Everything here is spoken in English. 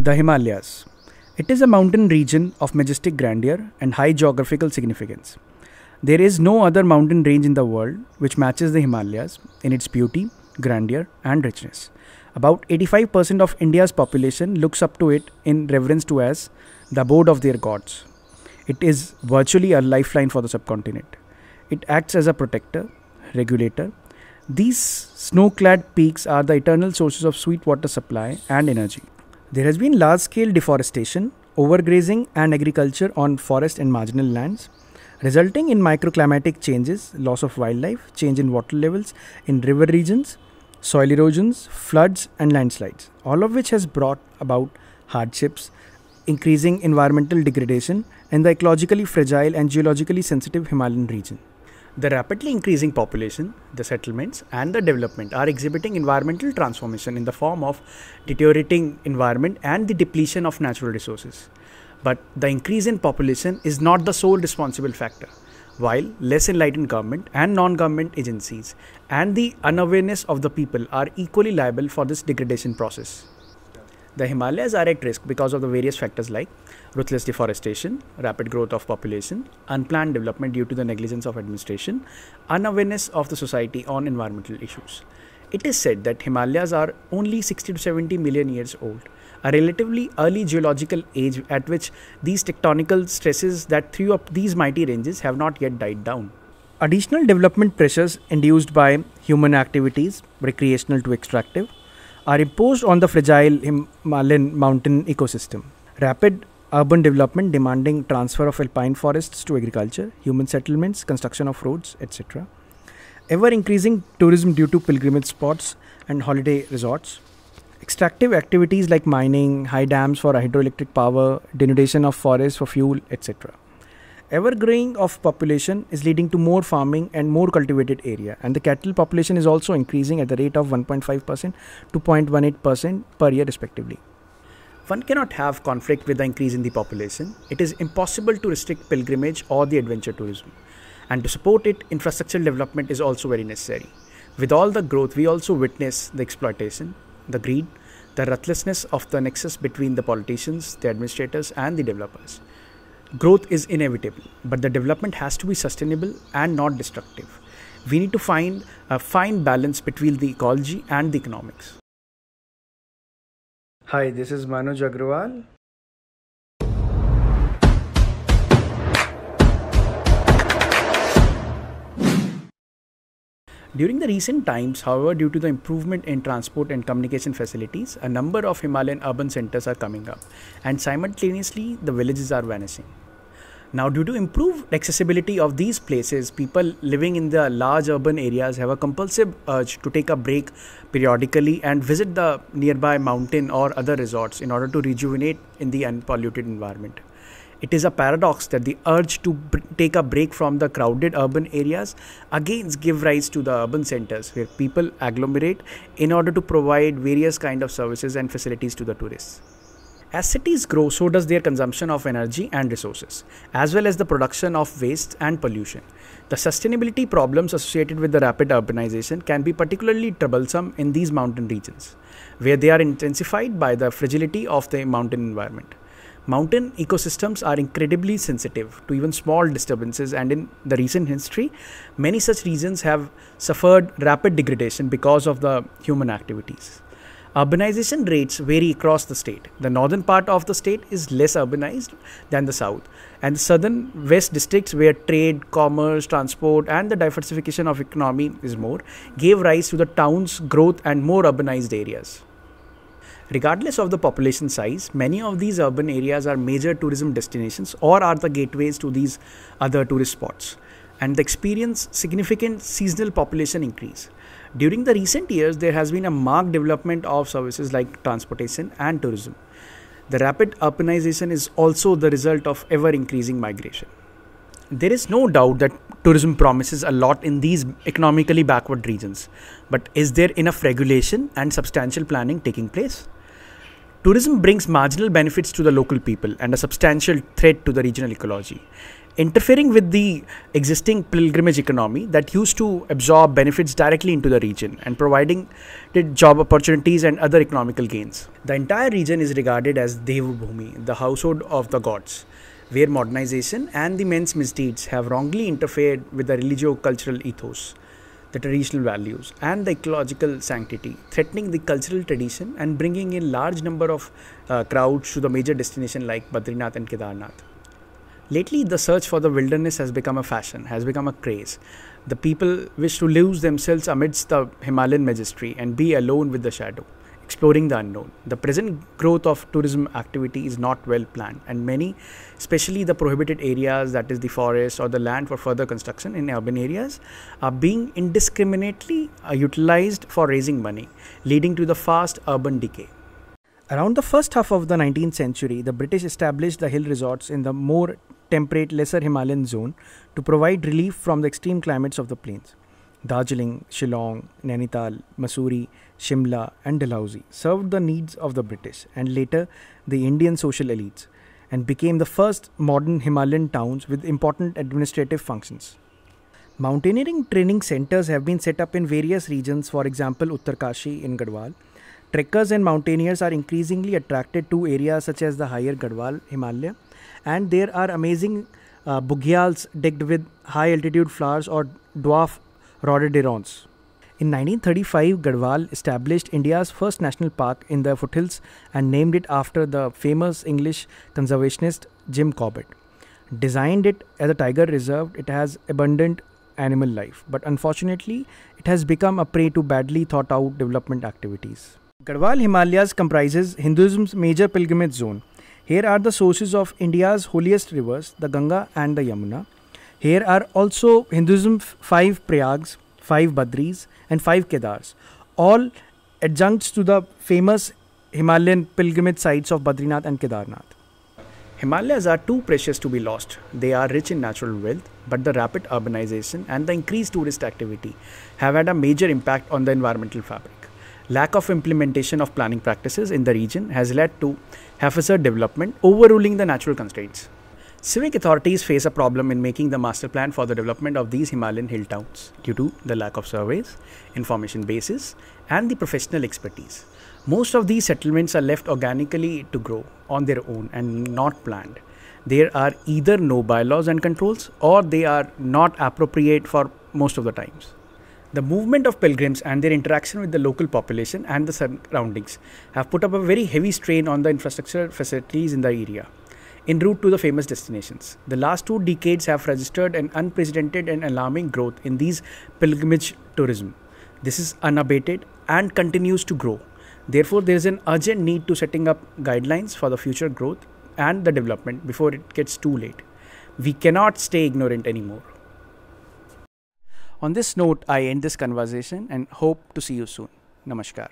The Himalayas. It is a mountain region of majestic grandeur and high geographical significance. There is no other mountain range in the world which matches the Himalayas in its beauty, grandeur, and richness. About 85% of India's population looks up to it in reverence to as the abode of their gods. It is virtually a lifeline for the subcontinent. It acts as a protector, regulator. These snow clad peaks are the eternal sources of sweet water supply and energy. There has been large scale deforestation, overgrazing, and agriculture on forest and marginal lands, resulting in microclimatic changes, loss of wildlife, change in water levels in river regions, soil erosions, floods, and landslides, all of which has brought about hardships, increasing environmental degradation in the ecologically fragile and geologically sensitive Himalayan region. The rapidly increasing population, the settlements, and the development are exhibiting environmental transformation in the form of deteriorating environment and the depletion of natural resources. But the increase in population is not the sole responsible factor. While less enlightened government and non government agencies and the unawareness of the people are equally liable for this degradation process. The Himalayas are at risk because of the various factors like ruthless deforestation, rapid growth of population, unplanned development due to the negligence of administration, unawareness of the society on environmental issues. It is said that Himalayas are only 60 to 70 million years old, a relatively early geological age at which these tectonical stresses that threw up these mighty ranges have not yet died down. Additional development pressures induced by human activities, recreational to extractive, are imposed on the fragile Himalayan mountain ecosystem. Rapid urban development demanding transfer of alpine forests to agriculture, human settlements, construction of roads, etc. Ever increasing tourism due to pilgrimage spots and holiday resorts. Extractive activities like mining, high dams for hydroelectric power, denudation of forests for fuel, etc ever growing of population is leading to more farming and more cultivated area. And the cattle population is also increasing at the rate of 1.5% to 0.18% per year respectively. One cannot have conflict with the increase in the population. It is impossible to restrict pilgrimage or the adventure tourism. And to support it infrastructure development is also very necessary. With all the growth we also witness the exploitation the greed the ruthlessness of the nexus between the politicians the administrators and the developers growth is inevitable, but the development has to be sustainable and not destructive. We need to find a fine balance between the ecology and the economics. Hi, this is Manuj Agarwal. During the recent times, however, due to the improvement in transport and communication facilities, a number of Himalayan urban centers are coming up, and simultaneously, the villages are vanishing. Now, due to improved accessibility of these places, people living in the large urban areas have a compulsive urge to take a break periodically and visit the nearby mountain or other resorts in order to rejuvenate in the unpolluted environment. It is a paradox that the urge to b- take a break from the crowded urban areas again give rise to the urban centers where people agglomerate in order to provide various kind of services and facilities to the tourists. As cities grow, so does their consumption of energy and resources, as well as the production of waste and pollution. The sustainability problems associated with the rapid urbanization can be particularly troublesome in these mountain regions, where they are intensified by the fragility of the mountain environment. Mountain ecosystems are incredibly sensitive to even small disturbances, and in the recent history, many such regions have suffered rapid degradation because of the human activities. Urbanization rates vary across the state. The northern part of the state is less urbanized than the south, and the southern west districts, where trade, commerce, transport, and the diversification of economy is more, gave rise to the town's growth and more urbanized areas. Regardless of the population size, many of these urban areas are major tourism destinations or are the gateways to these other tourist spots and they experience significant seasonal population increase. During the recent years, there has been a marked development of services like transportation and tourism. The rapid urbanization is also the result of ever increasing migration. There is no doubt that tourism promises a lot in these economically backward regions, but is there enough regulation and substantial planning taking place? Tourism brings marginal benefits to the local people and a substantial threat to the regional ecology, interfering with the existing pilgrimage economy that used to absorb benefits directly into the region and providing job opportunities and other economical gains. The entire region is regarded as Devbhumi, the household of the gods, where modernization and the men's misdeeds have wrongly interfered with the religio-cultural ethos the traditional values and the ecological sanctity, threatening the cultural tradition and bringing in large number of uh, crowds to the major destination like Badrinath and Kedarnath. Lately, the search for the wilderness has become a fashion, has become a craze. The people wish to lose themselves amidst the Himalayan majesty and be alone with the shadow exploring the unknown. The present growth of tourism activity is not well planned, and many, especially the prohibited areas, that is the forest or the land for further construction in urban areas, are being indiscriminately uh, utilized for raising money, leading to the fast urban decay. Around the first half of the 19th century, the British established the hill resorts in the more temperate lesser Himalayan zone to provide relief from the extreme climates of the plains. Darjeeling, Shillong, Nainital, Mussoorie, Shimla, and Dalhousie served the needs of the British and later the Indian social elites and became the first modern Himalayan towns with important administrative functions. Mountaineering training centers have been set up in various regions, for example, Uttarkashi in Garhwal. Trekkers and mountaineers are increasingly attracted to areas such as the higher Garhwal Himalaya, and there are amazing uh, bughyals decked with high altitude flowers or dwarf rhododendrons. In 1935, Garhwal established India's first national park in the foothills and named it after the famous English conservationist Jim Corbett. Designed it as a tiger reserve, it has abundant animal life, but unfortunately, it has become a prey to badly thought out development activities. Garhwal Himalayas comprises Hinduism's major pilgrimage zone. Here are the sources of India's holiest rivers, the Ganga and the Yamuna. Here are also Hinduism five Prayags, five Badris, and five Kedars, all adjuncts to the famous Himalayan pilgrimage sites of Badrinath and Kedarnath. Himalayas are too precious to be lost. They are rich in natural wealth, but the rapid urbanization and the increased tourist activity have had a major impact on the environmental fabric. Lack of implementation of planning practices in the region has led to haphazard development, overruling the natural constraints. Civic authorities face a problem in making the master plan for the development of these Himalayan hill towns due to the lack of surveys, information bases, and the professional expertise. Most of these settlements are left organically to grow on their own and not planned. There are either no bylaws and controls or they are not appropriate for most of the times. The movement of pilgrims and their interaction with the local population and the surroundings have put up a very heavy strain on the infrastructure facilities in the area en route to the famous destinations. The last two decades have registered an unprecedented and alarming growth in these pilgrimage tourism. This is unabated and continues to grow. Therefore, there is an urgent need to setting up guidelines for the future growth and the development before it gets too late. We cannot stay ignorant anymore. On this note, I end this conversation and hope to see you soon. Namaskar.